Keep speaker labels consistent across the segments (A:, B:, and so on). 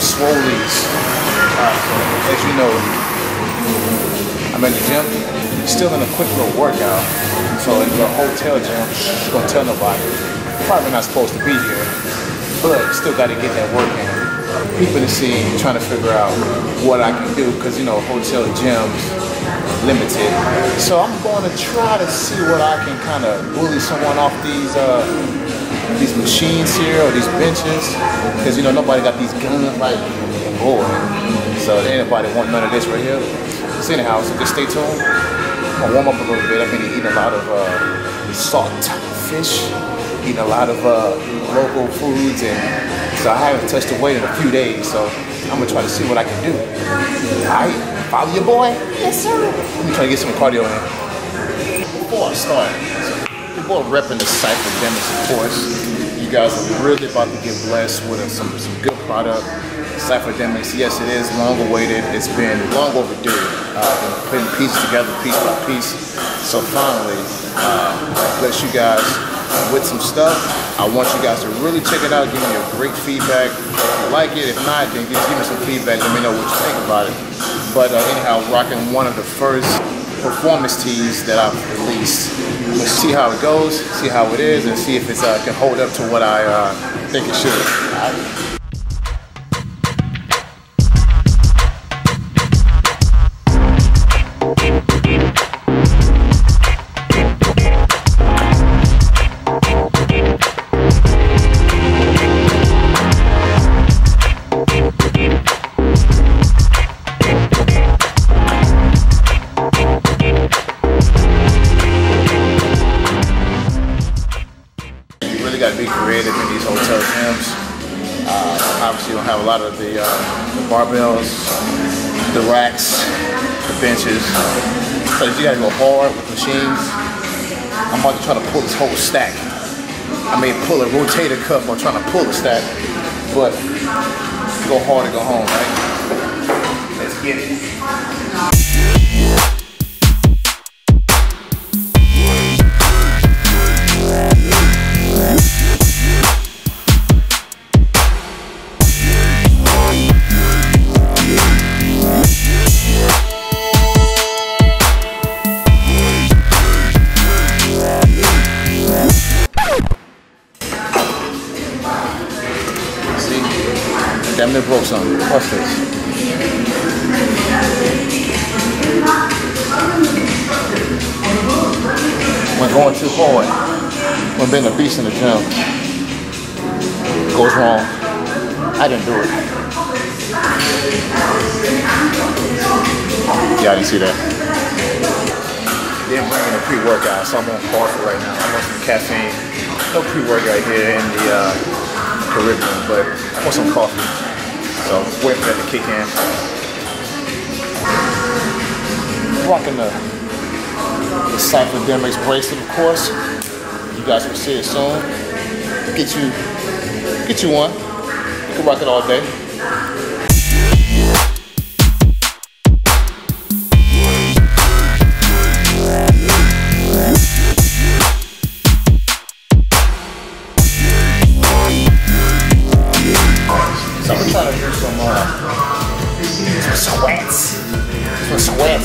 A: Uh, as you know, I'm in the gym, still in a quick little workout. So in the hotel gym, gonna tell nobody. Probably not supposed to be here, but still got to get that work in. People to see, trying to figure out what I can do, because you know, hotel gyms limited. So I'm going to try to see what I can kind of bully someone off these uh, these machines here or these benches, because you know nobody got these guns like boy. So anybody want none of this right here. It's anyhow, so just stay tuned. I'm gonna warm up a little bit. I've been eating a lot of uh, salt fish, eating a lot of uh, local foods, and so I haven't touched the weight in a few days. So I'm gonna try to see what I can do. All right, follow your boy. Yes, sir. Let me try to get some cardio in. Before I start, boy repping the Cypher Demics, of course. You guys are really about to get blessed with some some good product. Cypher Demics, yes, it is long awaited. It's been long overdue. Uh, putting pieces together, piece by piece. So finally, uh, bless you guys with some stuff. I want you guys to really check it out. Give me your great feedback. If you like it, if not, then just give me some feedback. Let me know what you think about it. But uh, anyhow, rocking one of the first performance tees that I've released. We'll see how it goes, see how it is, and see if it uh, can hold up to what I uh, think it should. Obviously, you don't have a lot of the, uh, the barbells, the racks, the benches. So you got to go hard with machines. I'm about to try to pull this whole stack. I may pull a rotator cuff while trying to pull a stack, but go hard to go home, right? Let's get it. Damn near broke something. What's this? When going too hard, when being a beast in the gym goes wrong, I didn't do it. Yeah, didn't see that. Didn't bring in a pre-workout, so I'm on coffee right now. I want some caffeine. No pre-workout here in the uh, Caribbean, but I want some coffee. So waiting for that to kick in. Rocking the, the Cypher bracelet, of course. You guys will see it soon. Get you, get you one. You can rock it all day.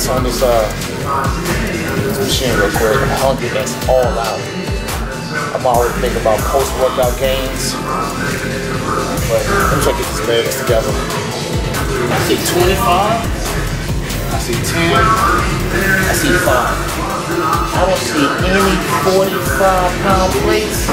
A: Sweats on this uh this machine real quick. I'm hungry. That's all out. I'm already thinking about post workout gains, but let me try to get these legs together. I see 25. I see 10. I see five. I don't see any 45 pound plates.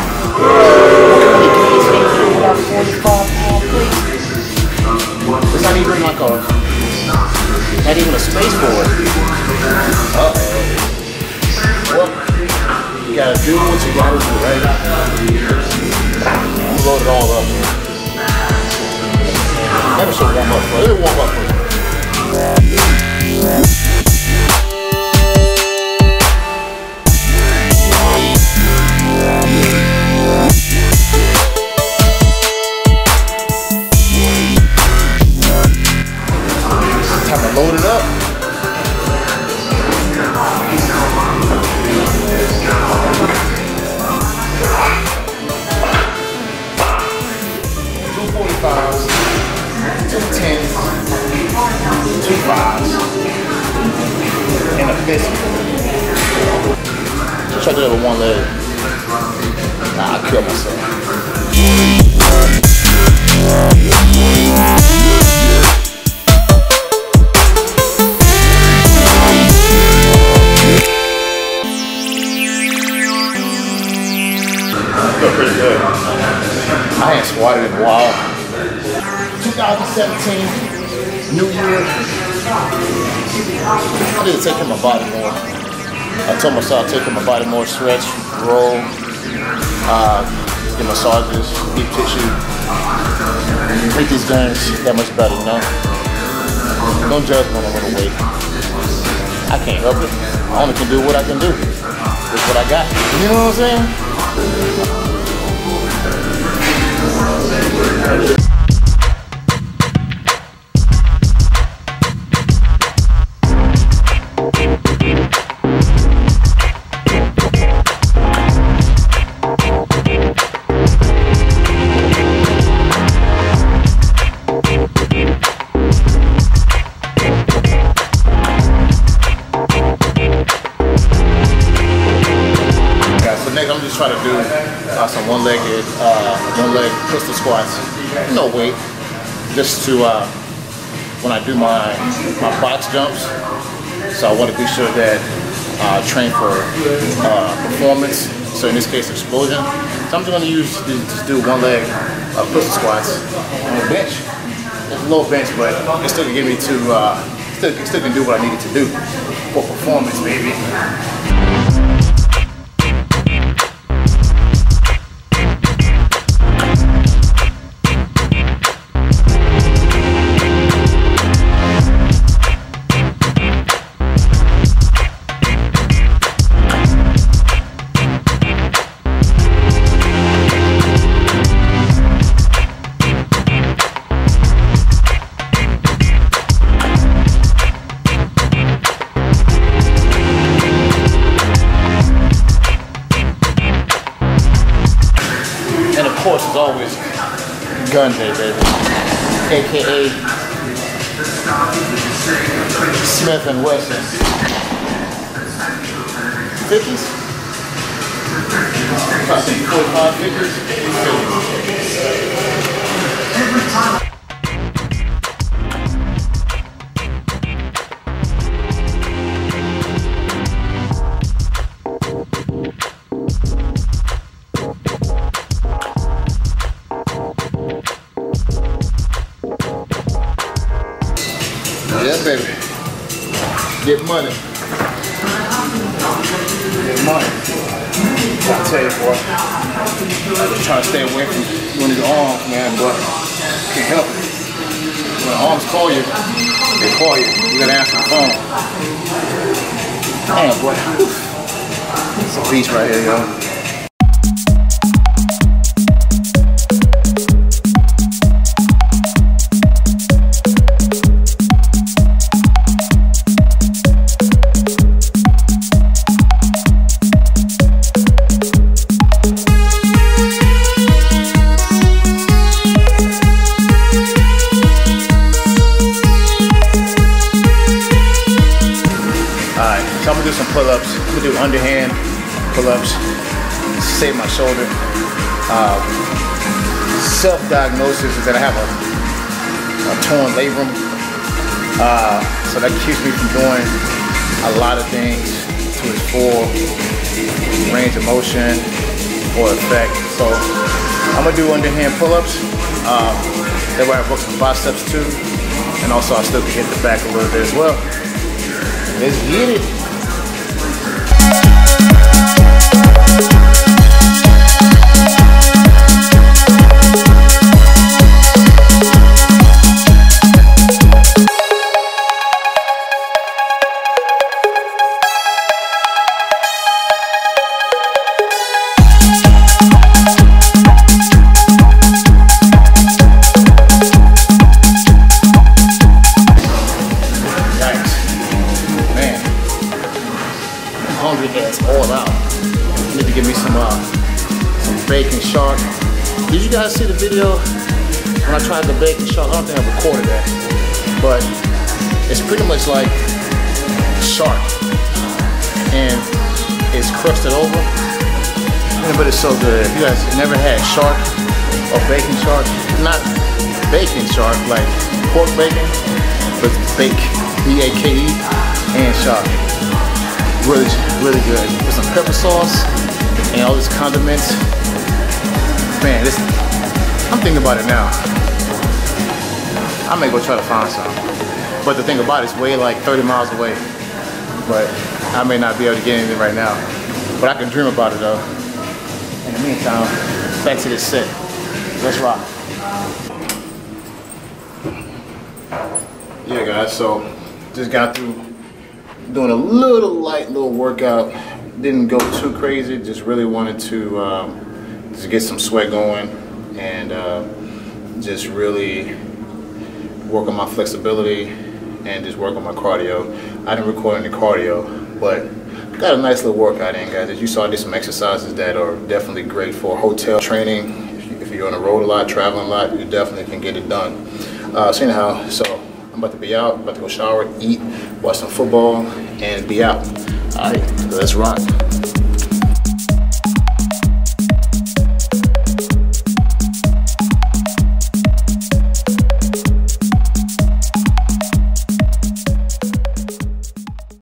A: Two fives, and a biscuit. Try to do that with one leg. Nah, I'll kill myself. Feel pretty good. I ain't squatted in a while. 2017, New Year. I need to take care of my body more. I told myself I'll take care of my body more, stretch, roll, uh, get massages, deep tissue. Make these games that much better, you know? Don't judge when I'm little weight. I can't help it. I only can do what I can do. With what I got. You know what I'm saying? Uh, some one-legged, uh, one-leg pistol squats. No weight, just to uh, when I do my my box jumps. So I want to be sure that uh, I train for uh, performance. So in this case, explosion. So I'm just going to use just do one leg uh, pistol squats on the bench. It's a low bench, but it still can get me to uh, still, still can do what I needed to do for performance, baby. Smith and Wesson. 50s? I think 45 50s. Get money. Get money. I tell you, boy. I just try to stay away from one of the arms, man, but can't help it. When the arms call you, they call you. You gotta answer the phone. Damn, boy. It's a beast right here, yo. Underhand pull-ups. Save my shoulder. Uh, self-diagnosis is that I have a, a torn labrum. Uh, so that keeps me from doing a lot of things to its full range of motion or effect. So I'm gonna do underhand pull-ups. Um, that way I work some biceps too. And also I still can hit the back a little bit as well. Let's get it. Guys see the video when I tried to the bacon shark? I don't think I recorded that. But It's pretty much like shark, and it's crusted over. But it's so good. If you guys never had shark or bacon shark, not bacon shark like pork bacon, but bake, B-A-K-E, and shark. Really, really good. With some pepper sauce and all these condiments. Man, this, I'm thinking about it now. I may go try to find some. But the thing about it, it's way like 30 miles away. But I may not be able to get anything right now. But I can dream about it though. In the meantime, back to this set. Let's rock. Yeah guys, so just got through doing a little light little workout. Didn't go too crazy, just really wanted to um, just get some sweat going and uh, just really work on my flexibility and just work on my cardio. I didn't record any cardio, but got a nice little workout in, guys. As you saw, I did some exercises that are definitely great for hotel training. If you're on the road a lot, traveling a lot, you definitely can get it done. Uh, so anyhow, so I'm about to be out, about to go shower, eat, watch some football, and be out. All right, let's rock.